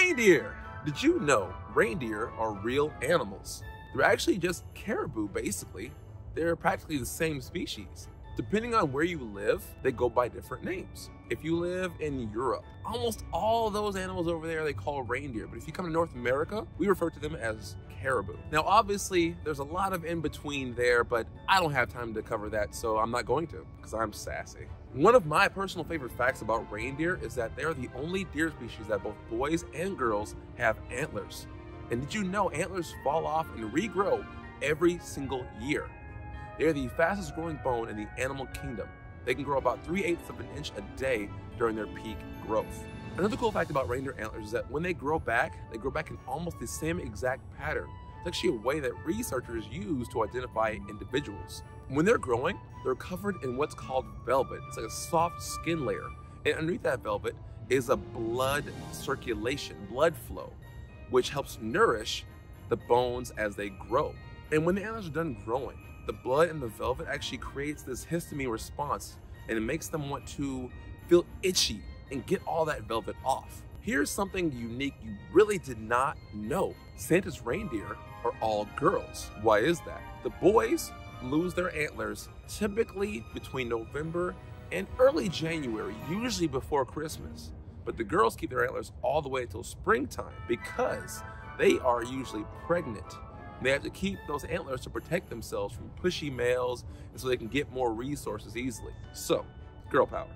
Reindeer! Did you know reindeer are real animals? They're actually just caribou, basically. They're practically the same species. Depending on where you live, they go by different names. If you live in Europe, almost all those animals over there they call reindeer. But if you come to North America, we refer to them as caribou. Now, obviously, there's a lot of in between there, but I don't have time to cover that, so I'm not going to because I'm sassy. One of my personal favorite facts about reindeer is that they are the only deer species that both boys and girls have antlers. And did you know antlers fall off and regrow every single year? They are the fastest growing bone in the animal kingdom. They can grow about 3 eighths of an inch a day during their peak growth. Another cool fact about reindeer antlers is that when they grow back, they grow back in almost the same exact pattern. It's actually a way that researchers use to identify individuals. When they're growing, they're covered in what's called velvet. It's like a soft skin layer. And underneath that velvet is a blood circulation, blood flow, which helps nourish the bones as they grow. And when the antlers are done growing, the blood in the velvet actually creates this histamine response and it makes them want to feel itchy and get all that velvet off. Here's something unique you really did not know. Santa's reindeer are all girls. Why is that? The boys lose their antlers typically between November and early January, usually before Christmas. But the girls keep their antlers all the way until springtime because they are usually pregnant they have to keep those antlers to protect themselves from pushy males and so they can get more resources easily. So, girl power.